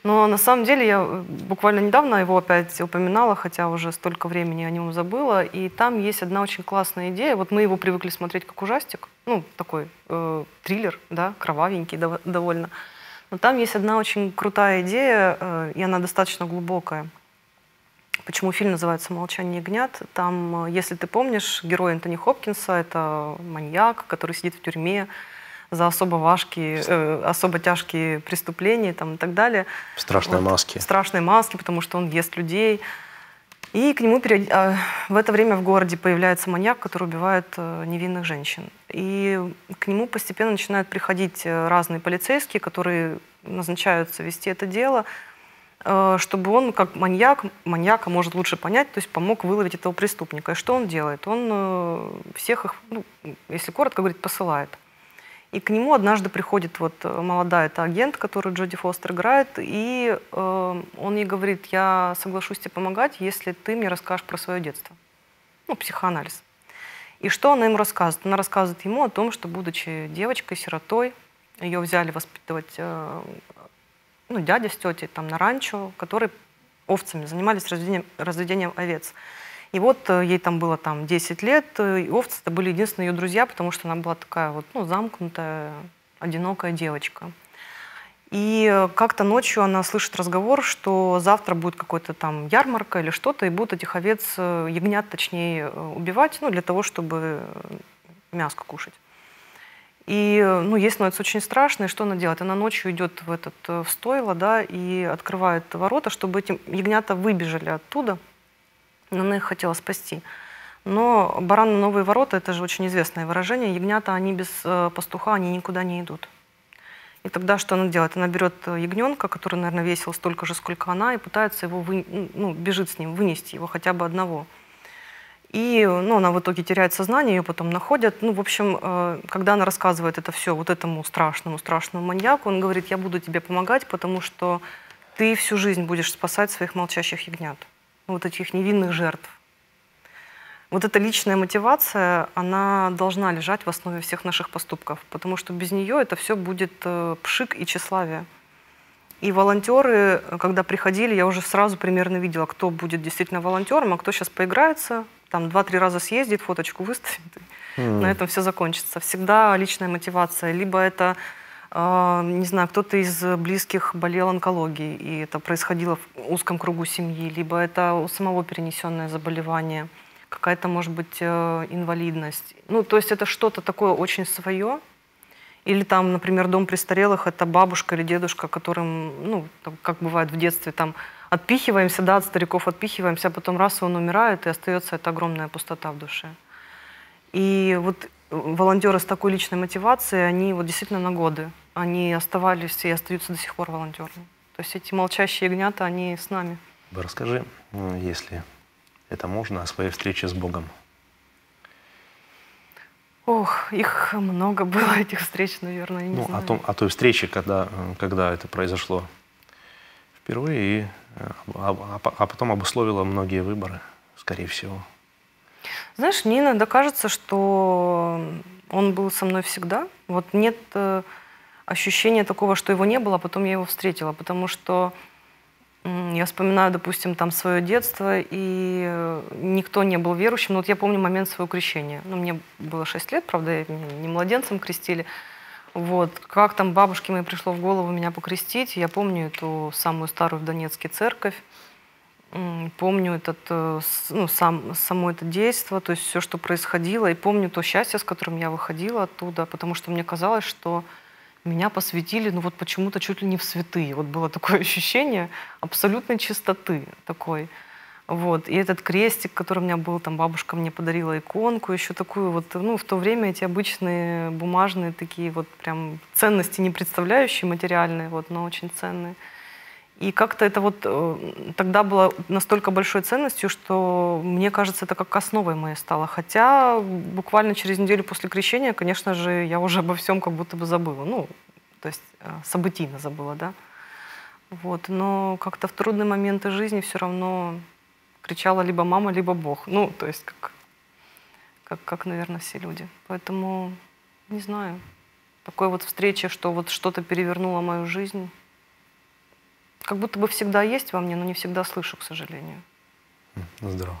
Но на самом деле я э, буквально недавно его опять упоминала, хотя уже столько времени о нем забыла. И там есть одна очень классная идея. Вот мы его привыкли смотреть как ужастик, ну такой э, триллер, да, кровавенький дов довольно. Но там есть одна очень крутая идея, э, и она достаточно глубокая. Почему фильм называется «Молчание ягнят»? Там, э, если ты помнишь, герой Энтони Хопкинса — это маньяк, который сидит в тюрьме, за особо важкие, э, особо тяжкие преступления там, и так далее. Страшные вот. маски. Страшные маски, потому что он ест людей. И к нему период... а, в это время в городе появляется маньяк, который убивает э, невинных женщин. И к нему постепенно начинают приходить э, разные полицейские, которые назначаются вести это дело, э, чтобы он, как маньяк, маньяка может лучше понять, то есть помог выловить этого преступника. И что он делает? Он всех их, ну, если коротко говорить, посылает. И к нему однажды приходит вот э, молодая эта агент, которую Джоди Фостер играет, и э, он ей говорит, я соглашусь тебе помогать, если ты мне расскажешь про свое детство. Ну, психоанализ. И что она ему рассказывает? Она рассказывает ему о том, что, будучи девочкой, сиротой, ее взяли воспитывать э, ну, дядя с тетей там, на ранчо, которые овцами занимались разведением, разведением овец. И вот э, ей там было там 10 лет, э, и овцы это были единственные ее друзья, потому что она была такая вот, ну, замкнутая, одинокая девочка. И э, как-то ночью она слышит разговор, что завтра будет какой-то там ярмарка или что-то, и будут этих овец, ягнят точнее, убивать, ну, для того, чтобы мяско кушать. И, ну, ей становится очень страшно, и что она делает? Она ночью идет в этот в стойло, да, и открывает ворота, чтобы эти ягнята выбежали оттуда – она их хотела спасти. Но баран на новые ворота, это же очень известное выражение, ягнята, они без э, пастуха, они никуда не идут. И тогда что она делает? Она берет э, ягненка, который, наверное, весил столько же, сколько она, и пытается его, вы... ну, бежит с ним, вынести его хотя бы одного. И ну, она в итоге теряет сознание, ее потом находят. Ну, в общем, э, когда она рассказывает это все вот этому страшному, страшному маньяку, он говорит, я буду тебе помогать, потому что ты всю жизнь будешь спасать своих молчащих ягнят, вот этих невинных жертв. Вот эта личная мотивация, она должна лежать в основе всех наших поступков, потому что без нее это все будет э, пшик и тщеславие. И волонтеры, когда приходили, я уже сразу примерно видела, кто будет действительно волонтером, а кто сейчас поиграется, там два-три раза съездит, фоточку выставит, mm. на этом все закончится. Всегда личная мотивация. Либо это, не знаю, кто-то из близких болел онкологией, и это происходило в узком кругу семьи, либо это у самого перенесенное заболевание – какая-то, может быть, э, инвалидность. Ну, то есть это что-то такое очень свое. Или там, например, дом престарелых – это бабушка или дедушка, которым, ну, как бывает в детстве, там отпихиваемся, да, от стариков отпихиваемся, а потом раз он умирает, и остается эта огромная пустота в душе. И вот волонтеры с такой личной мотивацией, они вот действительно на годы, они оставались и остаются до сих пор волонтерами. То есть эти молчащие ягнята, они с нами. Расскажи, если это можно о своей встрече с Богом? Ох, их много было, этих встреч, наверное, не ну, знаю. О, том, о той встрече, когда, когда это произошло впервые, и, а, а, а потом обусловило многие выборы, скорее всего. Знаешь, мне иногда кажется, что он был со мной всегда. Вот нет э, ощущения такого, что его не было, а потом я его встретила, потому что я вспоминаю, допустим, там свое детство, и э, никто не был верующим. Но вот я помню момент своего крещения. Ну, мне было 6 лет, правда, меня не младенцем крестили. Вот. Как там бабушке моей пришло в голову меня покрестить, я помню эту самую старую в Донецке церковь, помню этот, э, ну, сам, само это действие, то есть все, что происходило, и помню то счастье, с которым я выходила оттуда, потому что мне казалось, что меня посвятили, ну вот почему-то чуть ли не в святые. Вот было такое [laughs] ощущение абсолютной чистоты такой. Вот. И этот крестик, который у меня был, там бабушка мне подарила иконку, еще такую вот, ну, в то время эти обычные бумажные такие вот прям ценности не представляющие, материальные, вот, но очень ценные. И как-то это вот э, тогда было настолько большой ценностью, что мне кажется, это как основой моей стало. Хотя буквально через неделю после крещения, конечно же, я уже обо всем как будто бы забыла. Ну, то есть э, событийно забыла, да. Вот. Но как-то в трудные моменты жизни все равно кричала либо мама, либо Бог. Ну, то есть как, как, как наверное, все люди. Поэтому, не знаю, такой вот встречи, что вот что-то перевернуло мою жизнь, как будто бы всегда есть во мне, но не всегда слышу, к сожалению. Здорово.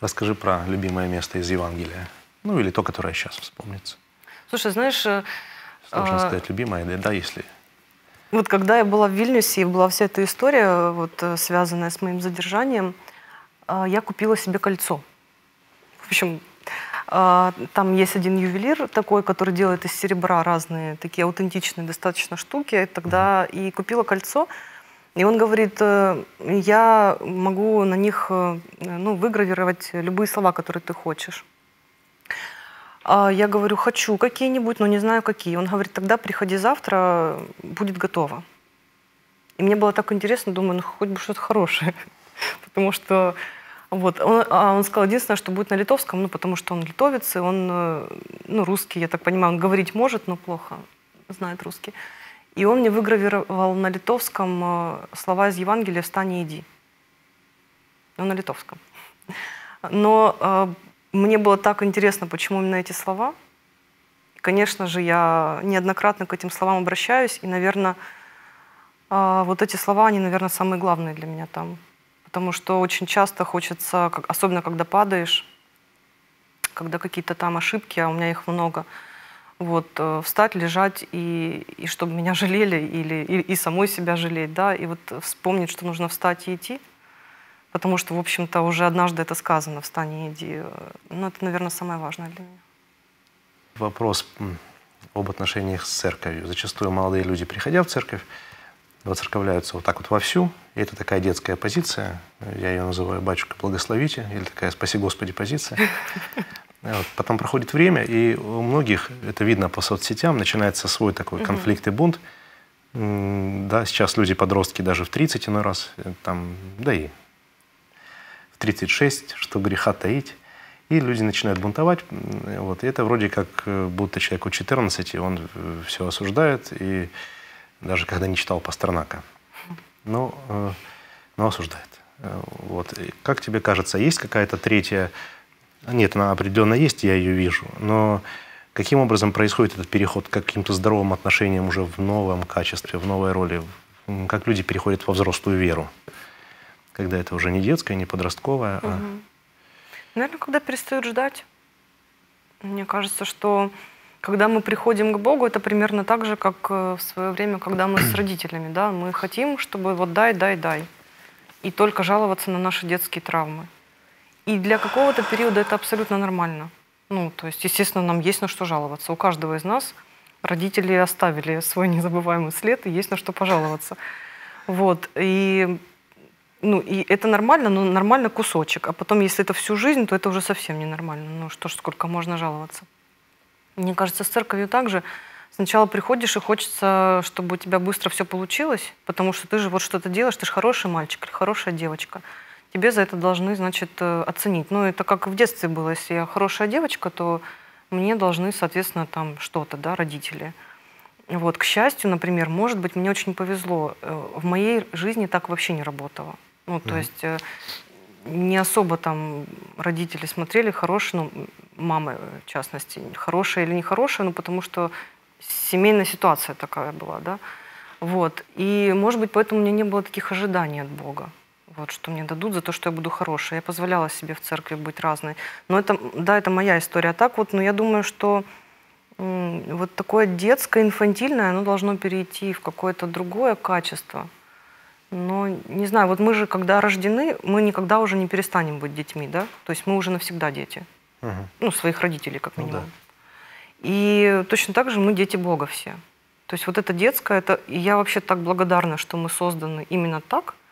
Расскажи про любимое место из Евангелия. Ну, или то, которое сейчас вспомнится. Слушай, знаешь... Э, Сложно а... сказать любимое, да, если... Вот когда я была в Вильнюсе, и была вся эта история, вот, э, связанная с моим задержанием, э, я купила себе кольцо. В общем, там есть один ювелир такой, который делает из серебра разные такие аутентичные достаточно штуки. Тогда и купила кольцо. И он говорит, э, я могу на них э, ну, выгравировать любые слова, которые ты хочешь. А я говорю, хочу какие-нибудь, но не знаю какие. Он говорит, тогда приходи завтра, будет готово. И мне было так интересно, думаю, ну хоть бы что-то хорошее. [laughs] Потому что вот. Он, а он сказал единственное, что будет на литовском, ну, потому что он литовец, и он, э, ну, русский, я так понимаю, он говорить может, но плохо знает русский. И он мне выгравировал на литовском э, слова из Евангелия «Встань и иди». Ну, на литовском. Но э, мне было так интересно, почему именно эти слова. конечно же, я неоднократно к этим словам обращаюсь, и, наверное, э, вот эти слова, они, наверное, самые главные для меня там потому что очень часто хочется, особенно когда падаешь, когда какие-то там ошибки, а у меня их много, вот, э, встать, лежать, и, и чтобы меня [laughs] жалели, или, и, и самой себя жалеть, да, и вот вспомнить, что нужно встать и идти, потому что, в общем-то, уже однажды это сказано, встань и иди. Ну, это, наверное, самое важное для меня. Вопрос об отношениях с церковью. Зачастую молодые люди, приходя в церковь, воцерковляются вот так вот вовсю. И это такая детская позиция, я ее называю «батюшка, благословите», или такая «спаси Господи» позиция. [laughs] Вот. Потом проходит время, и у многих, это видно по соцсетям, начинается свой такой конфликт и бунт. Да, сейчас люди, подростки, даже в 30 иной раз, э, там, да и в 36, что греха таить. И люди начинают бунтовать. Вот. И это вроде как э, будто человеку 14, он э, все осуждает, и даже когда не читал Пастернака. Но, но осуждает. Вот. И как тебе кажется, есть какая-то третья нет, она определенно есть, я ее вижу. Но каким образом происходит этот переход к каким-то здоровым отношениям уже в новом качестве, в новой роли? Как люди переходят во взрослую веру? Когда это уже не детская, не подростковая, угу. а... Наверное, когда перестают ждать. Мне кажется, что когда мы приходим к Богу, это примерно так же, как э, в свое время, когда мы с родителями. Да? Мы хотим, чтобы вот дай, дай, дай. И только жаловаться на наши детские травмы. И для какого-то периода это абсолютно нормально. Ну, то есть, естественно, нам есть на что жаловаться. У каждого из нас родители оставили свой незабываемый след, и есть на что пожаловаться. Вот. И, ну, и это нормально, но нормально кусочек. А потом, если это всю жизнь, то это уже совсем ненормально. Ну что ж, сколько можно жаловаться. Мне кажется, с церковью также. Сначала приходишь и хочется, чтобы у тебя быстро все получилось, потому что ты же вот что-то делаешь, ты же хороший мальчик или хорошая девочка тебе за это должны, значит, э, оценить. Ну, это как в детстве было. Если я хорошая девочка, то мне должны, соответственно, там что-то, да, родители. Вот, к счастью, например, может быть, мне очень повезло. Э, в моей жизни так вообще не работало. Ну, то mm-hmm. есть э, не особо там родители смотрели, хорошие, ну, мамы в частности, хорошая или нехорошая, ну, потому что семейная ситуация такая была, да. Вот. И, может быть, поэтому у меня не было таких ожиданий от Бога вот, что мне дадут за то, что я буду хорошей. Я позволяла себе в церкви быть разной. Но это, да, это моя история. А так вот, но ну, я думаю, что вот такое детское, инфантильное, оно должно перейти в какое-то другое качество. Но не знаю, вот мы же, когда рождены, мы никогда уже не перестанем быть детьми, да? То есть мы уже навсегда дети. Угу. Ну, своих родителей, как минимум. Ну, да. И точно так же мы дети Бога все. То есть вот это детское, это, и я вообще так благодарна, что мы созданы именно так –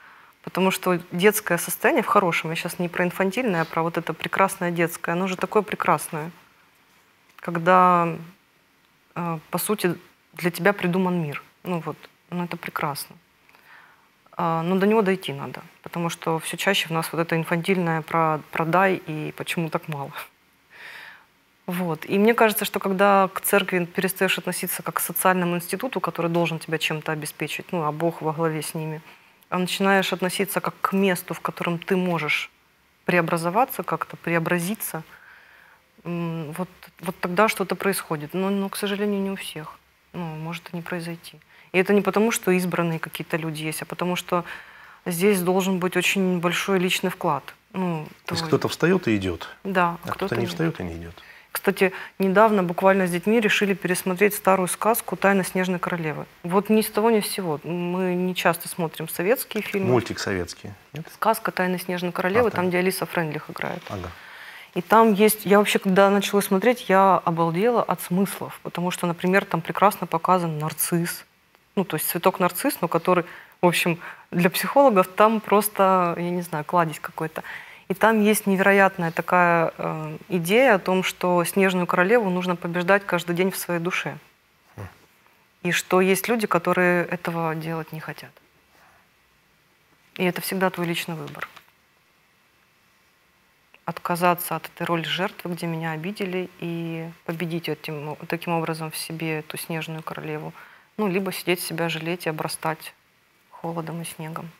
Потому что детское состояние в хорошем, я сейчас не про инфантильное, а про вот это прекрасное детское, оно же такое прекрасное. Когда, э, по сути, для тебя придуман мир. Ну вот, ну это прекрасно. А, но до него дойти надо, потому что все чаще в нас вот это инфантильное про продай и почему так мало. Вот. И мне кажется, что когда к церкви перестаешь относиться как к социальному институту, который должен тебя чем-то обеспечить, ну, а Бог во главе с ними – а начинаешь относиться как к месту, в котором ты можешь преобразоваться как-то, преобразиться, вот, вот тогда что-то происходит. Но, но, к сожалению, не у всех. Ну, может и не произойти. И это не потому, что избранные какие-то люди есть, а потому что здесь должен быть очень большой личный вклад. Ну, То есть кто-то встает и идет. Да, а кто-то, кто не встает и не идет. Кстати, недавно буквально с детьми решили пересмотреть старую сказку «Тайна снежной королевы». Вот ни с того, ни с сего. Мы не часто смотрим советские фильмы. Мультик советский, нет? Сказка «Тайна снежной королевы», а, там, где Алиса Френдлих играет. Ага. И там есть... Я вообще, когда начала смотреть, я обалдела от смыслов. Потому что, например, там прекрасно показан нарцисс. Ну, то есть цветок нарцисс, но который, в общем, для психологов там просто, я не знаю, кладезь какой-то. И там есть невероятная такая э, идея о том, что снежную королеву нужно побеждать каждый день в своей душе. И что есть люди, которые этого делать не хотят. И это всегда твой личный выбор. Отказаться от этой роли жертвы, где меня обидели, и победить этим, таким образом в себе эту снежную королеву. Ну, либо сидеть себя жалеть и обрастать холодом и снегом.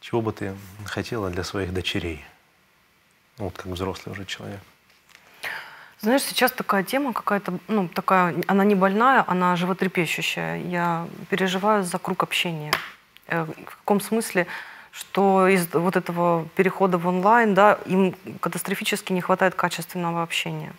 Чего бы ты хотела для своих дочерей? Вот как взрослый уже человек. Знаешь, сейчас такая тема какая-то, ну, такая, она не больная, она животрепещущая. Я переживаю за круг общения. Э, в каком смысле, что из вот этого перехода в онлайн, да, им катастрофически не хватает качественного общения.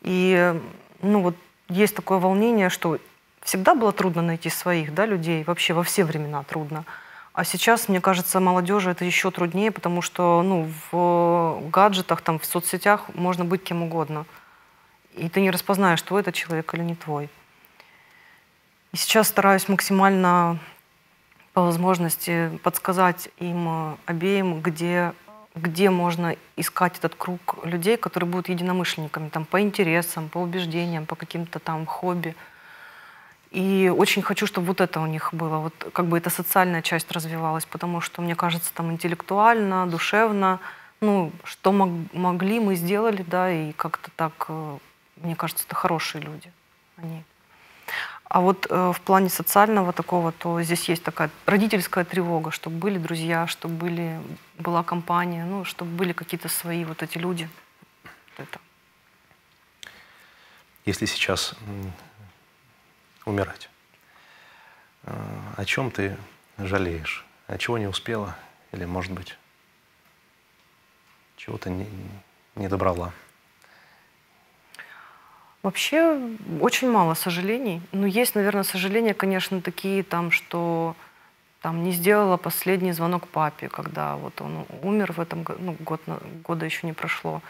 И, ну, вот есть такое волнение, что всегда было трудно найти своих, да, людей, вообще во все времена трудно. А сейчас, мне кажется, молодежи это еще труднее, потому что ну, в гаджетах, там, в соцсетях можно быть кем угодно. И ты не распознаешь, твой это человек или не твой. И сейчас стараюсь максимально по возможности подсказать им обеим, где, где можно искать этот круг людей, которые будут единомышленниками там, по интересам, по убеждениям, по каким-то там хобби. И очень хочу, чтобы вот это у них было, вот как бы эта социальная часть развивалась, потому что, мне кажется, там интеллектуально, душевно, ну, что мог, могли, мы сделали, да, и как-то так, э, мне кажется, это хорошие люди. Они. А вот э, в плане социального такого, то здесь есть такая родительская тревога, чтобы были друзья, чтобы были, была компания, ну, чтобы были какие-то свои вот эти люди. Это. Если сейчас умирать, э, о чем ты жалеешь? О чего не успела? Или, может быть, чего-то не, не добрала? Вообще очень мало сожалений. Но есть, наверное, сожаления, конечно, такие там, что там не сделала последний звонок папе, когда вот он умер в этом году, ну, год, года еще не прошло.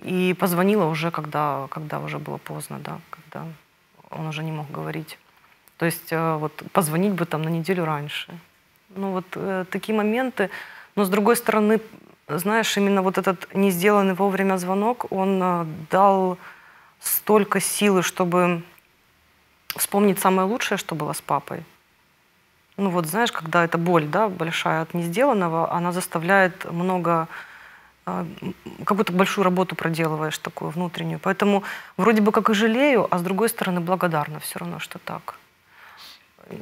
И позвонила уже, когда, когда уже было поздно, да, когда он уже не мог говорить. То есть э, вот позвонить бы там на неделю раньше. Ну вот э, такие моменты. Но с другой стороны, знаешь, именно вот этот не сделанный вовремя звонок, он э, дал столько силы, чтобы вспомнить самое лучшее, что было с папой. Ну вот, знаешь, когда эта боль, да, большая от несделанного, она заставляет много, а, как будто большую работу проделываешь такую внутреннюю. Поэтому вроде бы как и жалею, а с другой стороны благодарна все равно, что так.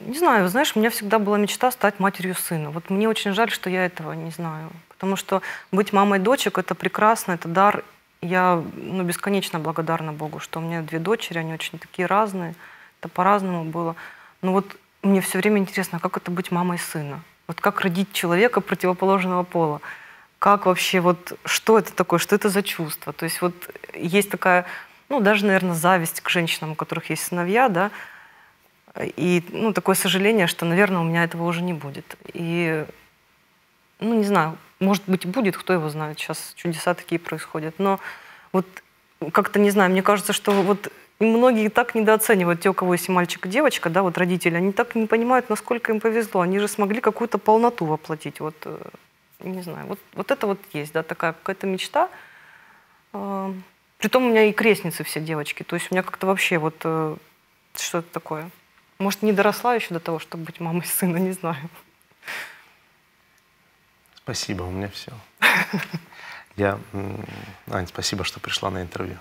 Не знаю, знаешь, у меня всегда была мечта стать матерью сына. Вот мне очень жаль, что я этого не знаю. Потому что быть мамой дочек – это прекрасно, это дар, я ну, бесконечно благодарна Богу, что у меня две дочери, они очень такие разные, это по-разному было. Но вот мне все время интересно, как это быть мамой сына? Вот как родить человека противоположного пола? Как вообще, вот что это такое, что это за чувство? То есть вот есть такая, ну даже, наверное, зависть к женщинам, у которых есть сыновья, да, и ну, такое сожаление, что, наверное, у меня этого уже не будет. И, ну, не знаю, может быть, будет, кто его знает. Сейчас чудеса такие происходят. Но вот как-то, не знаю, мне кажется, что вот многие так недооценивают те, у кого есть мальчик и девочка, да, вот родители, они так не понимают, насколько им повезло. Они же смогли какую-то полноту воплотить. Вот, э, не знаю, вот, вот это вот есть, да, такая какая-то мечта. А, притом у меня и крестницы все девочки. То есть у меня как-то вообще вот э, что это такое. Может, не доросла еще до того, чтобы быть мамой сына, [laughs] не знаю. Спасибо, у меня все. [laughs] Я, Ань, спасибо, что пришла на интервью.